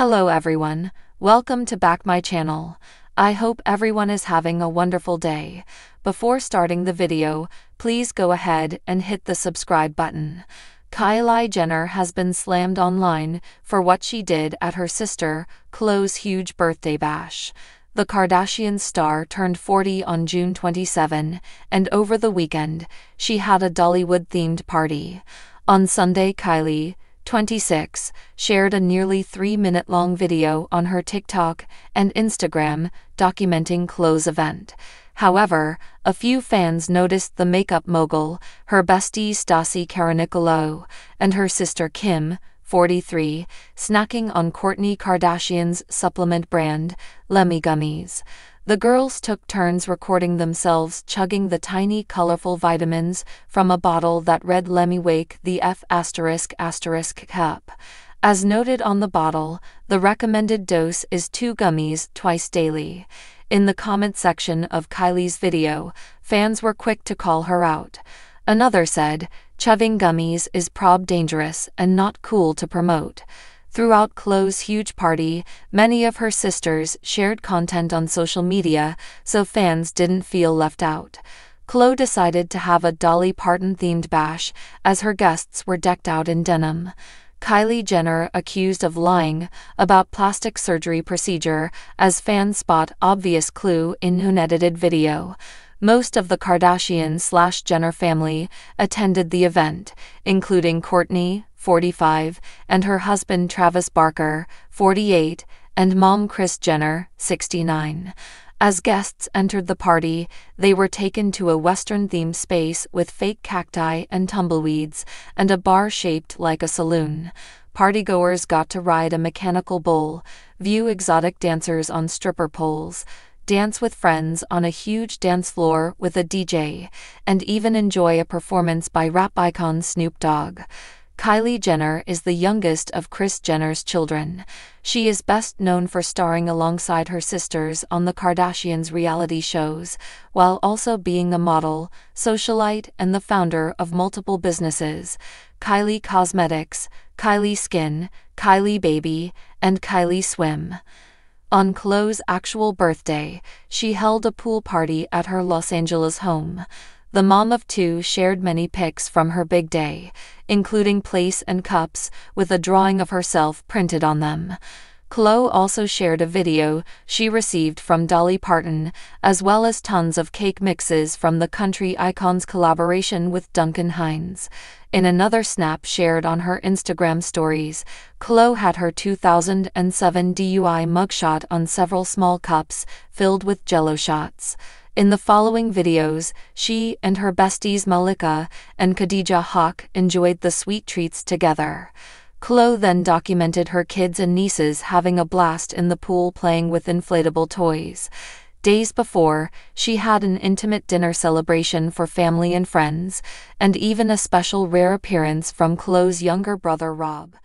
Hello everyone, welcome to back my channel. I hope everyone is having a wonderful day. Before starting the video, please go ahead and hit the subscribe button. Kylie Jenner has been slammed online for what she did at her sister Khloe's huge birthday bash. The Kardashian star turned 40 on June 27, and over the weekend, she had a Dollywood themed party. On Sunday, Kylie, 26, shared a nearly three minute long video on her TikTok and Instagram documenting Khloe's event. However, a few fans noticed the makeup mogul, her bestie Stassie Karanicolaou, and her sister Kim, 43, snacking on Kourtney Kardashian's supplement brand, Lemme Gummies. The girls took turns recording themselves chugging the tiny colorful vitamins from a bottle that read Lemme Wake the F asterisk asterisk cup. As noted on the bottle, the recommended dose is two gummies twice daily. In the comment section of Kylie's video, fans were quick to call her out. Another said, Chugging gummies is prob dangerous and not cool to promote. Throughout Khloe's huge party, many of her sisters shared content on social media, so fans didn't feel left out. Chloe decided to have a Dolly Parton themed bash, as her guests were decked out in denim. Kylie Jenner accused of lying about plastic surgery procedure as fans spot obvious clue in unedited video. Most of the Kardashian slash Jenner family attended the event, including Kourtney, 45, and her husband Travis Barker, 48, and mom Kris Jenner, 69. As guests entered the party, they were taken to a Western themed space with fake cacti and tumbleweeds, and a bar shaped like a saloon. Partygoers got to ride a mechanical bull, view exotic dancers on stripper poles, dance with friends on a huge dance floor with a DJ, and even enjoy a performance by rap icon Snoop Dogg. Kylie Jenner is the youngest of Kris Jenner's children. She is best known for starring alongside her sisters on the Kardashians' reality shows, while also being a model, socialite, and the founder of multiple businesses Kylie Cosmetics, Kylie Skin, Kylie Baby, and Kylie Swim. On Khloe's actual birthday, she held a pool party at her Los Angeles home. The mom of two shared many pics from her big day, including place and cups, with a drawing of herself printed on them. Khloe also shared a video she received from Dolly Parton, as well as tons of cake mixes from the country icon's collaboration with Duncan Hines. In another snap shared on her Instagram stories, Khloe had her 2007 DUI mugshot on several small cups filled with jello shots. In the following videos, she and her besties Malika and Khadija Haq enjoyed the sweet treats together. Khloe then documented her kids and nieces having a blast in the pool playing with inflatable toys. Days before, she had an intimate dinner celebration for family and friends, and even a special rare appearance from Khloe's younger brother Rob.